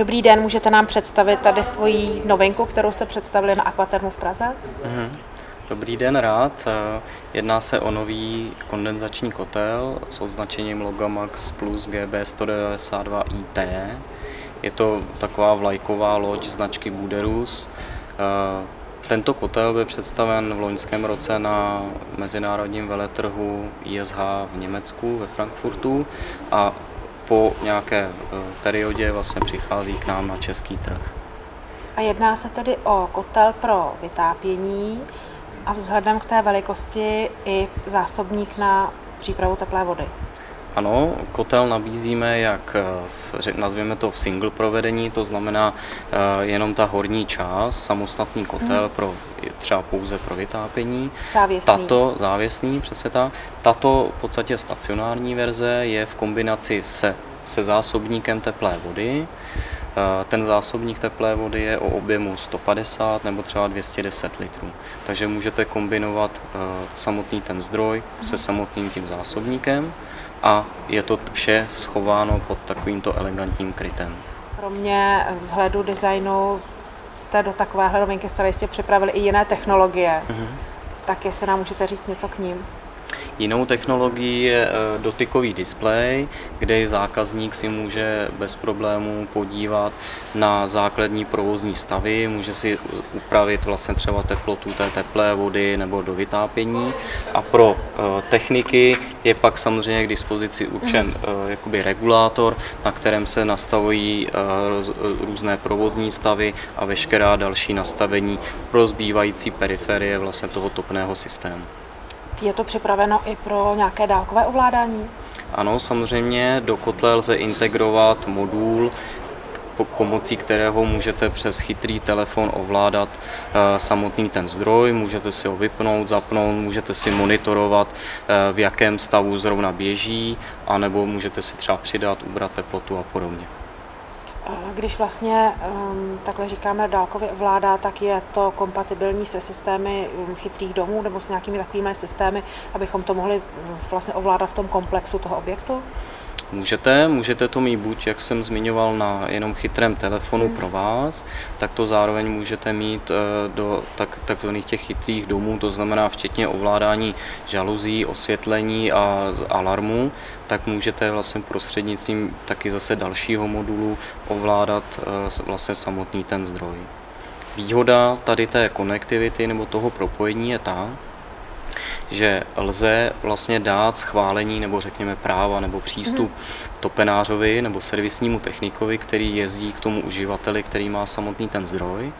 Dobrý den, můžete nám představit tady svoji novinku, kterou jste představili na Aquatermu v Praze? Mhm. Dobrý den, rád. Jedná se o nový kondenzační kotel s označením Logamax Plus GB 192 IT. Je to taková vlajková loď značky Buderus. Tento kotel byl představen v loňském roce na mezinárodním veletrhu ISH v Německu, ve Frankfurtu a po nějaké eh, periodě vlastně přichází k nám na český trh. A jedná se tedy o kotel pro vytápění a vzhledem k té velikosti i zásobník na přípravu teplé vody. Ano, kotel nabízíme jak, v, nazvěme to v single provedení, to znamená uh, jenom ta horní část, samostatný kotel hmm. pro třeba pouze pro vytápění. Závěsný. Tato, závěsný, přesně tak. Tato v podstatě stacionární verze je v kombinaci se, se zásobníkem teplé vody. Ten zásobník teplé vody je o objemu 150 nebo třeba 210 litrů. Takže můžete kombinovat eh, samotný ten zdroj se samotným tím zásobníkem a je to vše schováno pod takovýmto elegantním krytem. Kromě vzhledu designu jste do takové novinky zcela jistě připravili i jiné technologie. Mm-hmm. Tak jestli nám můžete říct něco k ním. Jinou technologií je eh, dotykový displej, kde zákazník si může bez problémů podívat na základní provozní stavy, může si upravit vlastně třeba teplotu té teplé vody nebo do vytápění a pro eh, techniky je pak samozřejmě k dispozici určen mhm. eh, jakoby regulátor, na kterém se nastavují různé provozní stavy a veškerá další nastavení pro zbývající periferie vlastně toho topného systému. Je to připraveno i pro nějaké dálkové ovládání? Ano, samozřejmě do kotle lze integrovat modul, pomocí kterého můžete přes chytrý telefon ovládat eh, samotný ten zdroj, můžete si ho vypnout, zapnout, můžete si monitorovat, eh, v jakém stavu zrovna běží, anebo můžete si třeba přidat, ubrat teplotu a podobně. Když vlastně um, takhle říkáme dálkově ovládá, tak je to kompatibilní se systémy um, chytrých domů nebo s nějakými takovými systémy, abychom to mohli vlastně ovládat v tom komplexu toho objektu? Můžete, můžete to mít buď, jak jsem zmiňoval, na jenom chytrém telefonu hmm. pro vás, tak to zároveň můžete mít eh, do tak, takzvaných těch chytrých domů, to znamená včetně ovládání žaluzí, osvětlení a alarmu, tak můžete vlastně prostřednictvím taky zase dalšího modulu ovládat eh, vlastně samotný ten zdroj. Výhoda tady té konektivity nebo toho propojení je ta, že lze vlastně dát schválení nebo řekněme práva nebo přístup mm-hmm. topenářovi nebo servisnímu technikovi, který jezdí k tomu uživateli, který má samotný ten zdroj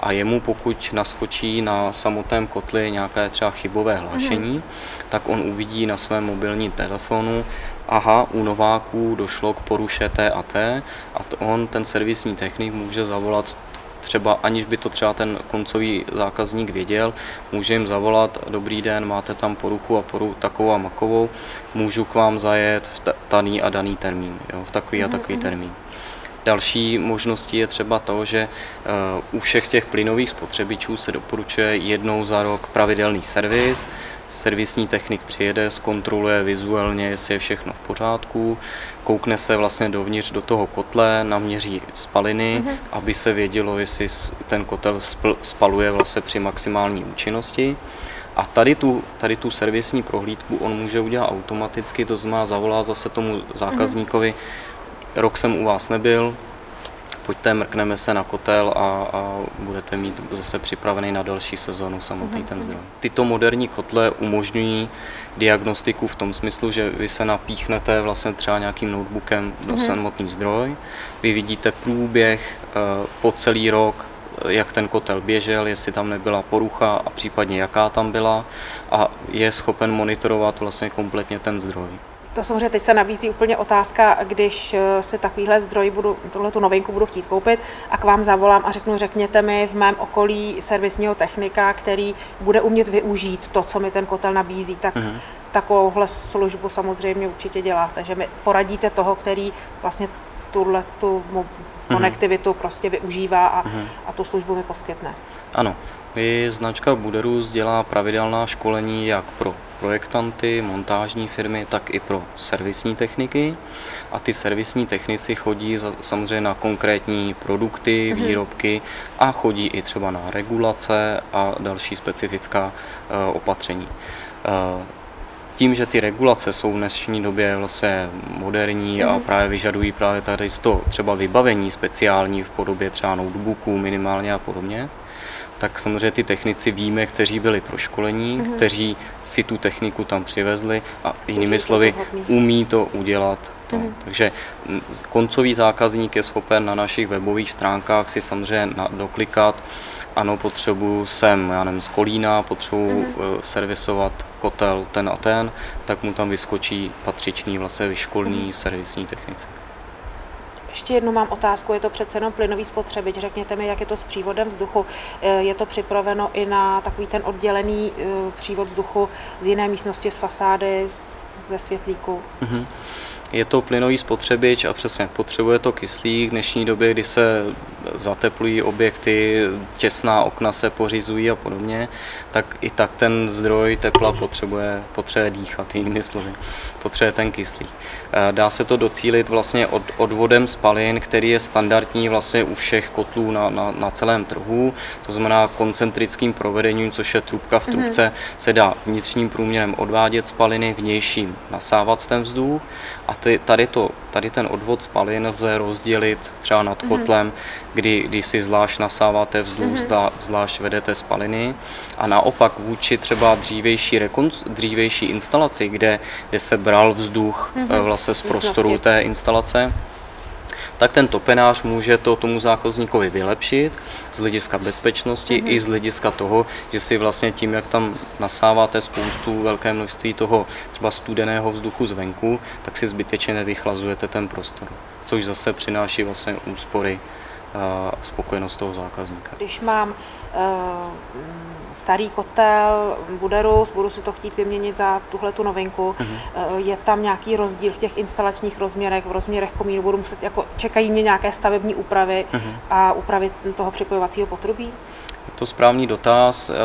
a jemu pokud naskočí na samotném kotli nějaké třeba chybové hlášení, mm-hmm. tak on uvidí na svém mobilním telefonu, aha, u Nováků došlo k poruše T a T a on, ten servisní technik, může zavolat třeba aniž by to třeba ten koncový zákazník věděl, může jim zavolat, dobrý den, máte tam poruchu a poru takovou a makovou, můžu k vám zajet v daný a daný termín, jo, v takový a mhm, takový mhm. termín. Další možností je třeba to, že uh, u všech těch plynových spotřebičů se doporučuje jednou za rok pravidelný servis. Servisní technik přijede, zkontroluje vizuálně, jestli je všechno v pořádku, koukne se vlastně dovnitř do toho kotle, naměří spaliny, mm-hmm. aby se vědělo, jestli ten kotel spaluje vlastně při maximální účinnosti. A tady tu, tady tu servisní prohlídku on může udělat automaticky, to znamená zavolá zase tomu zákazníkovi, mm-hmm rok jsem u vás nebyl, pojďte, mrkneme se na kotel a, a budete mít zase připravený na další sezónu samotný mm-hmm. ten zdroj. Tyto moderní kotle umožňují diagnostiku v tom smyslu, že vy se napíchnete vlastně třeba nějakým notebookem do mm-hmm. samotný zdroj, vy vidíte průběh uh, po celý rok, jak ten kotel běžel, jestli tam nebyla porucha a případně jaká tam byla a je schopen monitorovat vlastně kompletně ten zdroj. To samozřejmě teď se nabízí úplně otázka, když eh, si takovýhle zdroj budu, tuhle tu novinku budu chtít koupit a k vám zavolám a řeknu, řekněte mi v mém okolí servisního technika, který bude umět využít to, co mi ten kotel nabízí, tak mm-hmm. takovouhle službu samozřejmě určitě děláte, že mi poradíte toho, který vlastně tuhle tu mhm. konektivitu prostě využívá a, mm-hmm. a tu službu mi poskytne. Ano, i značka Buderus dělá pravidelná školení jak pro projektanty, montážní firmy, tak i pro servisní techniky. A ty servisní technici chodí za, samozřejmě na konkrétní produkty, mm-hmm. výrobky a chodí i třeba na regulace a další specifická uh, opatření. Uh, tím, že ty regulace jsou v dnešní době vlastně moderní a mhm. právě vyžadují právě tady to třeba vybavení speciální v podobě třeba notebooků minimálně a podobně, tak samozřejmě ty technici víme, kteří byli proškolení, mm. kteří si tu techniku tam přivezli a jinými slovy umí to udělat. To. Mm. Takže koncový zákazník je schopen na našich webových stránkách si samozřejmě doklikat, ano, potřebuju sem, já nevím, z Kolína, potřebuju mm-hmm. servisovat kotel ten a ten, tak mu tam vyskočí patřičný vlastně vyškolný mm-hmm. servisní technici. Ještě jednu mám otázku, je to přece jenom plynový spotřebič. Řekněte mi, jak je to s přívodem vzduchu. Eh, je to připraveno i na takový ten oddělený eh, přívod vzduchu z jiné místnosti, z fasády, ze světlíku? Mm-hmm. Je to plynový spotřebič a přesně potřebuje to kyslík. V dnešní době, kdy se zateplují objekty, těsná okna se pořizují a podobně, tak i tak ten zdroj tepla potřebuje, potřebuje dýchat, jinými slovy. Potřebuje ten kyslík. Eh, dá se to docílit vlastně od, odvodem spalin, který je standardní vlastně u všech kotlů na, na, na celém trhu. To znamená koncentrickým provedením, což je trubka v trubce, mm-hmm. se dá vnitřním průměrem odvádět spaliny, vnějším nasávat ten vzduch a ty, tady, to, tady ten odvod spalin lze rozdělit třeba nad mm-hmm. kotlem, kdy, kdy si zvlášť nasáváte vzduch, mm-hmm. zvlášť vedete spaliny a naopak vůči třeba dřívější, rekonc, dřívější instalaci, kde, kde se bral vzduch mm-hmm. vlastně z prostoru té instalace, tak ten topenář může to tomu zákazníkovi vylepšit z hlediska bezpečnosti mm-hmm. i z hlediska toho, že si vlastně tím, jak tam nasáváte spoustu velké množství toho třeba studeného vzduchu zvenku, tak si zbytečně nevychlazujete ten prostor, což zase přináší vlastně úspory a spokojenost toho zákazníka. Když mám uh, starý kotel, bude růst, budu si to chtít vyměnit za tuhle tu novinku, uh, je tam nějaký rozdíl v těch instalačních rozměrech, v rozměrech komínu, budu muset, jako čekají mě nějaké stavební úpravy uh-huh. a úpravy toho připojovacího potrubí? To správný dotaz. Uh,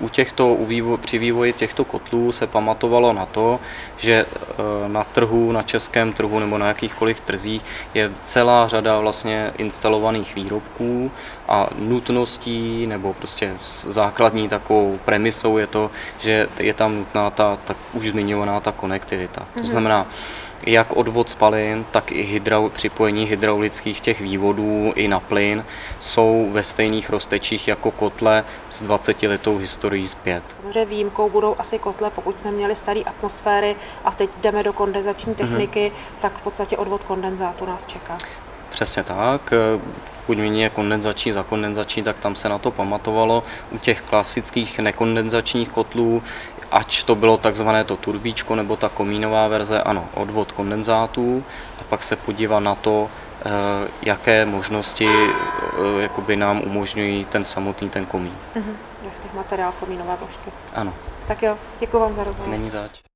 u těchto, u vývoj, při vývoji těchto kotlů se pamatovalo na to, že e, na trhu, na českém trhu nebo na jakýchkoliv trzích je celá řada vlastně instalovaných výrobků a nutností nebo prostě základní takovou premisou je to, že je tam nutná ta, ta už zmiňovaná ta konektivita. Mm-hmm. To mhm. znamená, jak odvod spalin, tak i hydraul, připojení hydraulických těch vývodů i na plyn jsou ve stejných roztečích jako kotle s 20 letou historií zpět. Samozřejmě výjimkou budou asi kotle, pokud jsme měli staré atmosféry a teď jdeme do kondenzační mhm. techniky, mm-hmm. tak v podstatě odvod kondenzátu nás čeká. Přesně tak. Pokud je kondenzační za kondenzační, tak tam se na to pamatovalo. U těch klasických nekondenzačních kotlů Ač to bylo takzvané to turbíčko nebo ta komínová verze, ano, odvod kondenzátů a pak se podívat na to, eh, jaké možnosti eh, jakoby nám umožňují ten samotný ten komín. Mhm, jasně, materiál komínové božky. Ano. Tak jo, děkuji vám za rozhovor. Není zač.